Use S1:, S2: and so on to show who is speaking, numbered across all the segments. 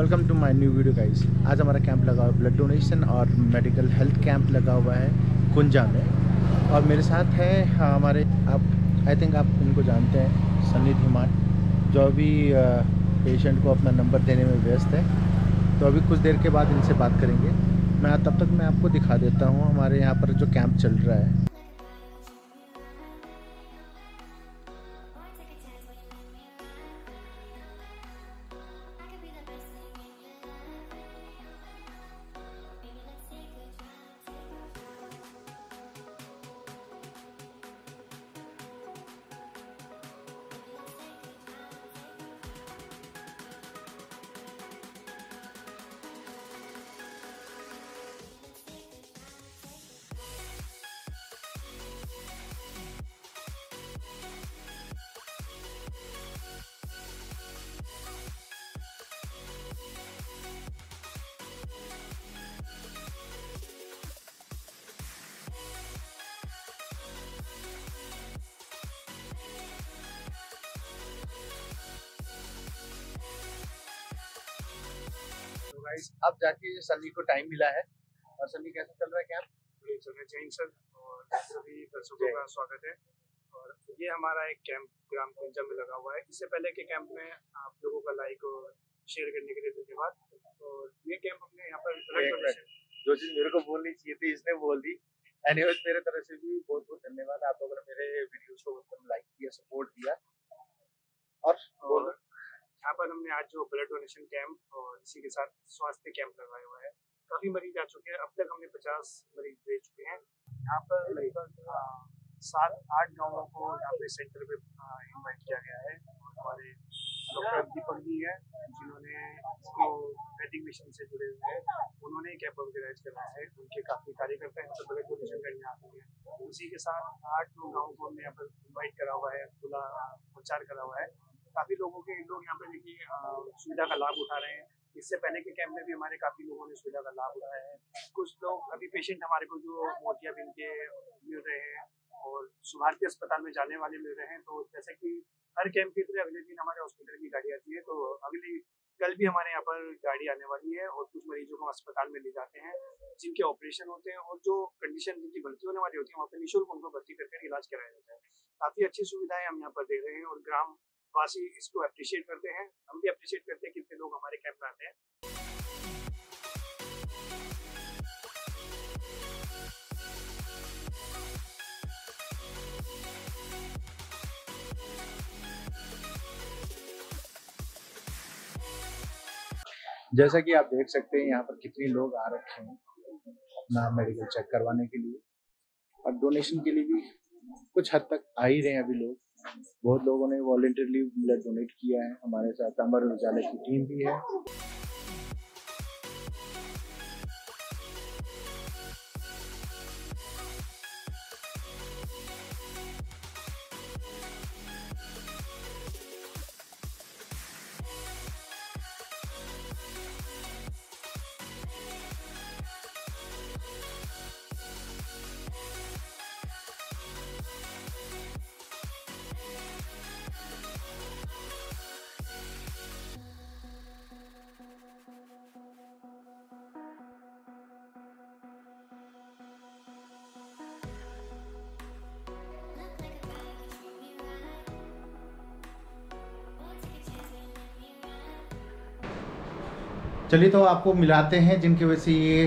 S1: Welcome to my new video guys आज हमारा camp लगा हुआ है ब्लड डोनेशन और मेडिकल हेल्थ कैंप लगा हुआ है कुंजा में। और मेरे साथ है हाँ, हमारे आप आई थिंक आप इनको जानते हैं सन्नी धीमान जो अभी पेशेंट को अपना नंबर देने में व्यस्त है। तो अभी कुछ देर के बाद इनसे बात करेंगे। मैं तब तक मैं आपको दिखा देता हूँ हमारे यहाँ पर जो कैंप चल रहा है। अब जाके सन्नी को टाइम मिला है। और सन्नी कैसा चल रहा है कैंप
S2: चल जैन सर। और सभी दर्शकों का स्वागत है। और ये हमारा एक कैंप ग्राम कुंजा में लगा हुआ है। इससे पहले के कैंप में आप लोगों का लाइक और शेयर करने के लिए धन्यवाद। और ये कैंप हमने यहाँ पर
S1: जो चीज़ मेरे को बोलनी चाहिए थी इसने बोल दी। एनीवेज मेरे तरफ़ से भी बहुत बहुत धन्यवाद। आप लोगों ने मेरे वीडियोस को एकदम लाइक किया सपोर्ट दिया और
S2: और पर हमने आज जो ब्लड डोनेशन कैंप और इसी के साथ स्वास्थ्य कैंप लगाया हुआ है, काफ़ी मरीज़ आ चुके हैं। अब तक हमने पचास मरीज़ दे चुके हैं। यहाँ पर लगभग सात, आठ गाँवों को यहाँ पे सेंटर पे इन्वाइट किया गया है। हमारे डॉक्टर दीपक जी हैं, जिन्होंने इसको वेडिंग मिशन से जुड़े हुए हैं। उन्होंने कैंप ऑर्गेनाइज कराया है। उनके काफ़ी कार्यकर्ता यहाँ पर ब्लड डोनेशन करने आते हैं। उसी के साथ आठ नौ गाँव को हमने यहाँ पर इन्वाइट करा हुआ है, खुला प्रचार करा हुआ है। काफ़ी लोगों के लोग यहाँ पे देखिए सुविधा का लाभ उठा रहे हैं। इससे पहले के कैंप में भी हमारे काफ़ी लोगों ने सुविधा का लाभ उठाया है। कुछ लोग, अभी पेशेंट हमारे को जो मोतिया मोतियाबिंद के मिल रहे हैं और सुभारती अस्पताल में जाने वाले मिल रहे हैं तो जैसे कि हर कैंप के तरह अगले दिन हमारे हॉस्पिटल की गाड़ी आती है तो अगली, कल भी हमारे यहाँ पर गाड़ी आने वाली है और कुछ मरीजों को अस्पताल में ले जाते हैं, जिनके ऑपरेशन होते हैं और जो कंडीशन जिनकी भर्ती होने वाली होती है, वहाँ पर निःशुल्क उनको भर्ती करके इलाज कराया जाता है। काफ़ी अच्छी सुविधाएँ हम यहाँ पर दे रहे हैं और ग्राम वासी इसको अप्रिशिएट करते हैं। हम भी अप्रिशिएट करते हैं कितने लोग हमारे कैंप आते हैं।
S1: जैसा कि आप देख सकते हैं, यहाँ पर कितने लोग आ रखे हैं अपना मेडिकल चेक करवाने के लिए। और डोनेशन के लिए भी कुछ हद तक आ ही रहे हैं अभी लोग। बहुत लोगों ने वॉल्टियरली ब्लड डोनेट किया है। हमारे साथ अमर उजाला की टीम भी है। चलिए तो आपको मिलाते हैं, जिनकी वजह से ये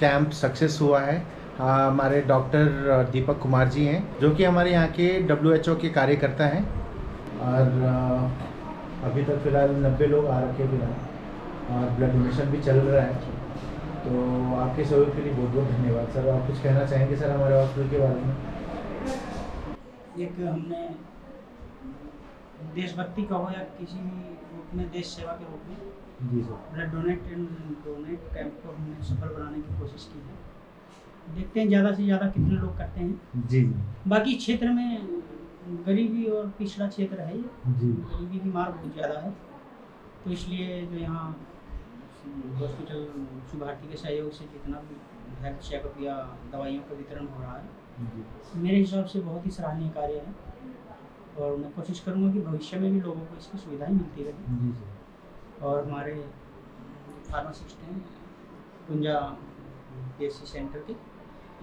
S1: कैंप सक्सेस हुआ है। हमारे डॉक्टर दीपक कुमार जी हैं, जो कि हमारे यहाँ के डब्ल्यूएचओ के कार्यकर्ता हैं। और अभी तक फ़िलहाल नब्बे लोग आ रखे फ़िलहाल, और ब्लड डोनेशन भी चल रहा है। तो आपके सहयोग के लिए बहुत बहुत धन्यवाद। सर, आप कुछ कहना चाहेंगे सर हमारे हॉस्पिटल के बारे में?
S3: एक हमने देशभक्ति का हो या किसी रूप में देश सेवा के रूप में
S1: जी sir.
S3: Blood donate donate camp को हमने सफल बनाने की कोशिश की है। देखते हैं ज़्यादा से ज़्यादा कितने लोग करते हैं।
S1: जी।
S3: बाकी क्षेत्र में गरीबी और पिछड़ा क्षेत्र है ये।
S1: जी।
S3: गरीबी की मार बहुत ज़्यादा है। तो इसलिए जो यहाँ हॉस्पिटल सुभारती के सहयोग से जितना भी हेल्थ चेकअप या दवाइयों का वितरण हो रहा है मेरे हिसाब से बहुत ही सराहनीय कार्य है। और मैं कोशिश करूँगा कि भविष्य में भी लोगों को इसकी सुविधाएँ मिलती रहे। और हमारे फार्मासिस्ट हैं कुंजा पी सेंटर के।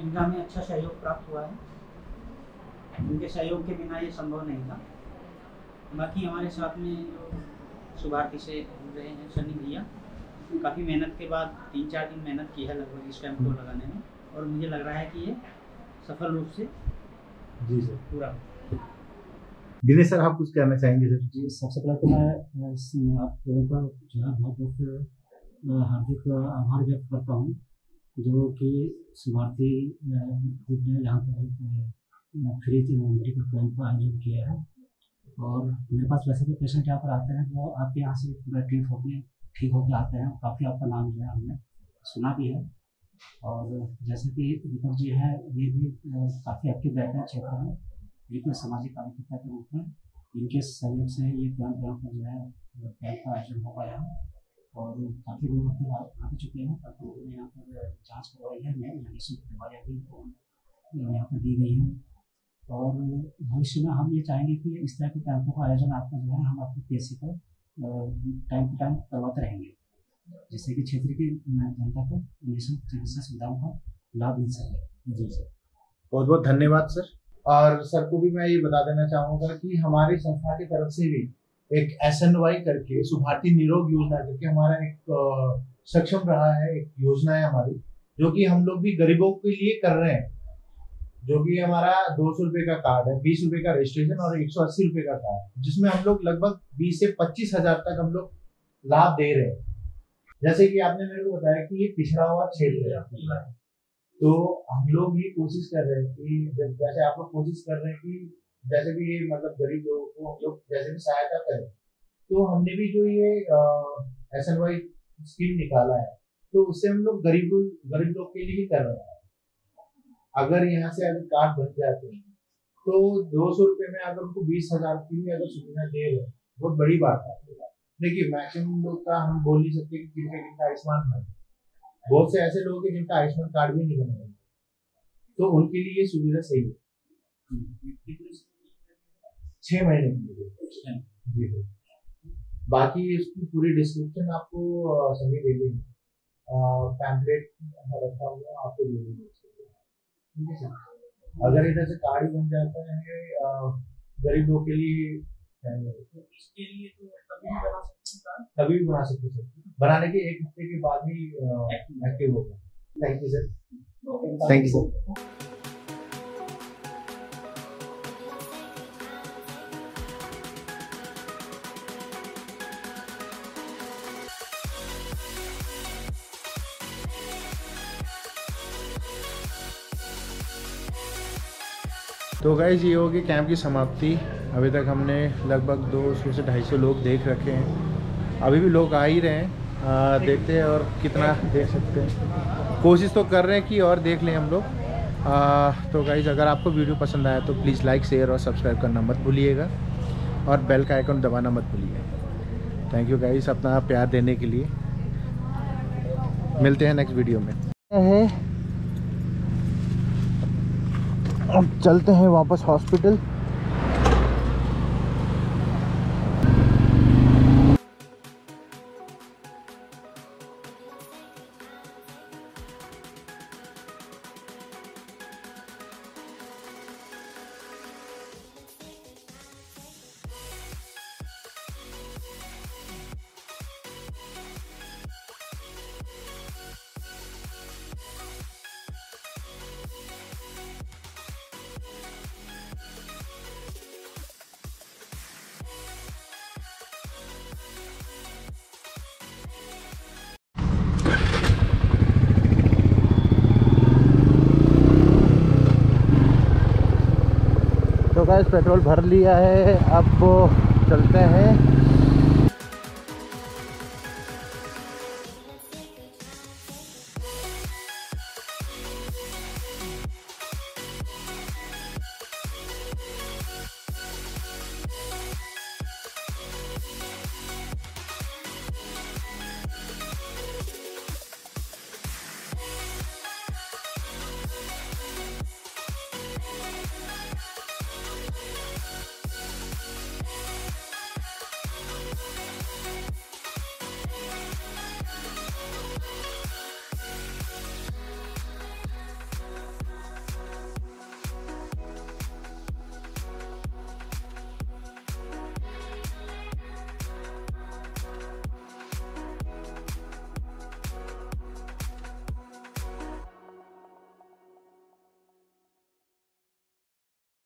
S3: इनका हमें अच्छा सहयोग प्राप्त हुआ है। इनके सहयोग के बिना ये संभव नहीं था। बाकी हमारे साथ में जो शुभार्थी से रहे हैं सनी भैया काफ़ी मेहनत के बाद तीन चार दिन मेहनत की है लगभग इस कैंप को लगाने में। और मुझे लग रहा है कि ये सफल रूप से
S1: जी सर।
S3: पूरा
S1: दिनेश सर, आप कुछ कहना चाहेंगे सर?
S4: जी, सबसे पहले तो मैं आप लोगों का जो है बहुत बहुत हार्दिक आभार व्यक्त करता हूँ। जो कि शुभार्थी ग्रुप ने यहाँ पर एक फ्री मेडिकल कैंप का आयोजन किया है। और मेरे पास वैसे भी पेशेंट यहाँ पर आते हैं जो आपके यहाँ से पूरा ट्रीट होके, ठीक होके आते हैं। काफ़ी आपका नाम जो है हमने सुना भी है। और जैसे कि दीपक जी हैं, ये भी काफ़ी एक्टिव रहते हैं क्षेत्र में। एक सामाजिक कार्यकर्ता के रूप में इनके सहयोग से ये कैंप यहाँ पर जो है कैंप का आयोजन हो पाया है। और काफ़ी लोग तक आ- चुके हैं, काफ़ी लोगों ने यहाँ पर जाँच करवाई है मैं मेडिसिन दवाइयाँ भी यहाँ पर दी गई हैं। और भविष्य में हम ये चाहेंगे कि इस तरह के कैंपों का आयोजन आपका जो है, हम अपनी पी पर टाइम टू टाइम करवाते रहेंगे। जिससे कि क्षेत्र की जनता को निःशुल्क चिकित्सा सुविधाओं का लाभ मिल सके। जी सर
S1: बहुत बहुत धन्यवाद, सर। और सर को भी मैं ये बता देना चाहूँगा कि हमारी संस्था की तरफ़ से भी एक एस एन वाई करके, सुभारती निरोग योजना करके हमारा एक सक्षम रहा है, एक योजना है हमारी, जो कि हम लोग भी गरीबों के लिए कर रहे हैं। जो कि हमारा दो सौ रुपये का कार्ड है, बीस रुपये का रजिस्ट्रेशन और एक सौ अस्सी रुपये का कार्ड, जिसमें हम लोग लगभग बीस से पच्चीस हज़ार तक हम लोग लाभ दे रहे हैं। जैसे कि आपने मेरे को बताया कि ये पिछड़ा हुआ क्षेत्र है। तो हम लोग ये कोशिश कर रहे हैं कि जैसे आप लोग कोशिश कर रहे हैं कि जैसे भी ये मतलब गरीब लोगों को हम लोग जैसे भी सहायता करें। तो हमने भी जो ये एस एन वाई स्कीम निकाला है तो उससे हम लोग गरीब गरीब लोग के लिए ही कर रहे हैं। अगर यहाँ से अगर कार्ड बन जाते हैं तो दो सौ रुपये में अगर उनको बीस हज़ार की भी अगर सुविधा दे रहे बहुत बड़ी बात है। देखिए मैक्सिमम लोग का हम बोल नहीं सकते कि आयुष्मान है। बहुत से ऐसे लोग हैं जिनका आयुष्मान कार्ड भी नहीं बना है तो उनके लिए ये सुविधा सही है। छह महीने के लिए। जी। बाकी इसकी पूरी डिस्क्रिप्शन आपको सभी दे देंगे। पैम्पलेट रखा हुआ आपको दे देंगे। ठीक है सर? अगर इधर से कार्ड ही बन जाता है गरीब लोग के लिए है,
S2: इसके लिए तो कभी भी बना सकते हैं
S1: तभी भी बना सकते सर। बनाने के एक हफ़्ते के बाद ही एक्टिव होगा। Thank you sir thank you sir तो गाइज़ ये होगी कैंप की समाप्ति। अभी तक हमने लगभग 200 से 250 लोग देख रखे हैं। अभी भी लोग आ ही रहे हैं। आ, देखते हैं और कितना देख सकते हैं। कोशिश तो कर रहे हैं कि और देख लें हम लोग। तो गाइज़ अगर आपको वीडियो पसंद आया तो प्लीज़ लाइक शेयर और सब्सक्राइब करना मत भूलिएगा। और बेल का आइकन दबाना मत भूलिएगा। थैंक यू गाइज़ अपना प्यार देने के लिए। मिलते हैं नेक्स्ट वीडियो में। अब चलते हैं वापस हॉस्पिटल गैस पेट्रोल भर लिया है। अब चलते हैं।